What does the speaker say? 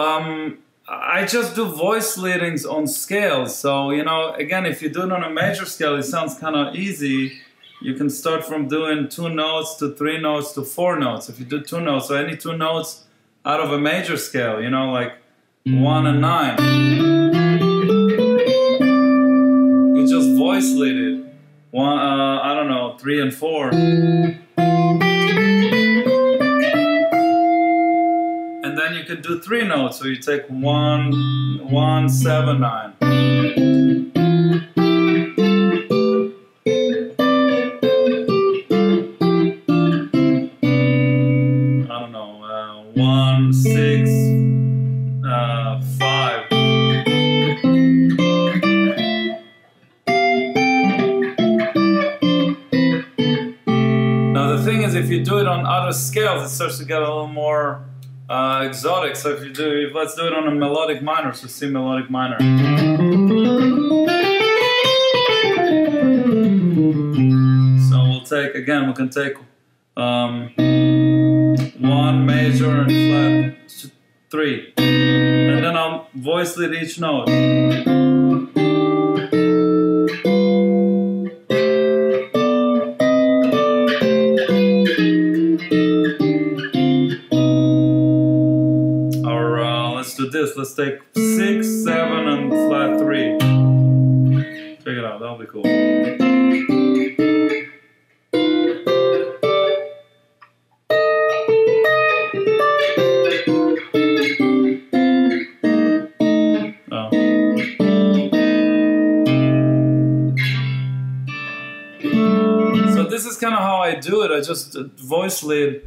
Um, I just do voice leadings on scales. So, you know, again, if you do it on a major scale, it sounds kind of easy. You can start from doing two notes to three notes to four notes. If you do two notes, so any two notes out of a major scale, you know, like one and nine. You just voice lead it. One, uh, I don't know, three and four. And then you can do three notes, so you take one, one, seven, nine. I don't know, uh, one, six, uh, five. Now the thing is, if you do it on other scales, it starts to get a little more uh, exotic. So if you do, if, let's do it on a melodic minor. So C melodic minor. So we'll take again. We can take um, one major and flat th- three, and then I'll voice lead each note. This. Let's take six, seven, and flat three. Check it out. That'll be cool. Oh. So this is kind of how I do it. I just voice lead